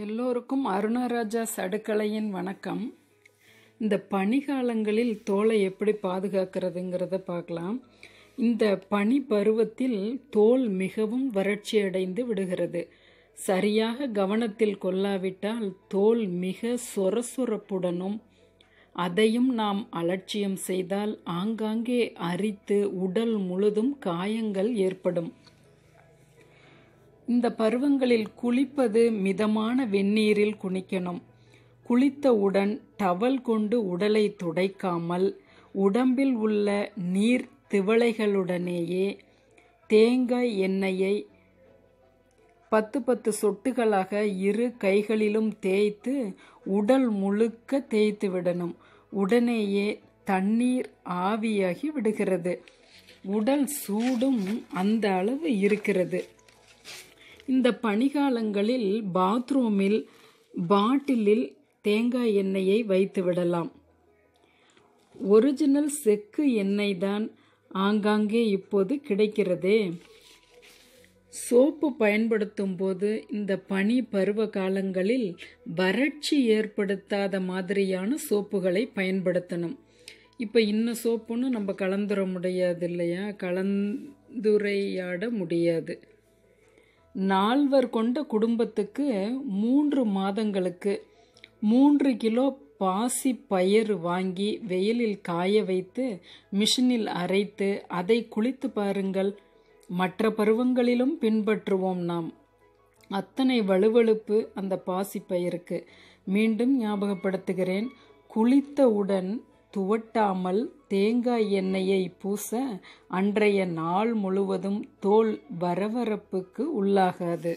எல்லோருக்கும் அருணராஜா சடுக்கலையின் வணக்கம். இந்த பனிகாலங்களில் தோலை எப்படி பாதுகாக்கிறதுங்கிறத பார்க்கலாம். இந்த பனி பருவத்தில் தோல் மிகவும் வறட்சியடைந்து விடுகிறது. சரியாக கவனத்தில் கொள்ளாவிட்டால் தோல் மிக சொரசொரப்புடனும் அதையும் நாம் அலட்சியம் செய்தால் ஆங்காங்கே அரித்து உடல் முழுதும் காயங்கள் ஏற்படும். இந்த பருவங்களில் குளிப்பது மிதமான வெந்நீரில் குளிக்கணும் குளித்தவுடன் டவல் கொண்டு உடலை துடைக்காமல் உடம்பில் உள்ள நீர் திவளைகளுடனேயே தேங்காய் எண்ணெயை பத்து பத்து சொட்டுகளாக இரு கைகளிலும் தேய்த்து உடல் முழுக்க தேய்த்து விடணும். உடனேயே தண்ணீர் ஆவியாகி விடுகிறது. உடல் சூடும் அந்த அளவு இருக்கிறது. இந்த பனிகாலங்களில் பாத்ரூமில் பாட்டிலில் தேங்காய் எண்ணெயை வைத்து விடலாம். ஒரிஜினல் செக்கு எண்ணெய் தான் ஆங்காங்கே இப்போது கிடைக்கிறதே. சோப்பு பயன்படுத்தும் போது இந்த பனி பருவ காலங்களில் வறட்சி ஏற்படுத்தாத மாதிரியான சோப்புகளை பயன்படுத்தணும். இப்போ இன்ன சோப்புன்னு நம்ம கலந்துர முடியாது இல்லையா? கலந்துரையாட முடியாது. நால்வர் கொண்ட குடும்பத்துக்கு மூன்று மாதங்களுக்கு மூன்று கிலோ பாசி பயிர் வாங்கி வெயிலில் காய வைத்து மிஷினில் அரைத்து அதை குளித்து பாருங்கள். மற்ற பருவங்களிலும் பின்பற்றுவோம் நாம். அத்தனை வலுவழுப்பு அந்த பாசி பயிருக்கு. மீண்டும் ஞாபகப்படுத்துகிறேன். குளித்தவுடன் துவட்டாமல் தேங்காய் எண்ணெயை பூச அன்றைய நாள் முழுவதும் தோல் வரவரப்புக்கு உள்ளாகாது.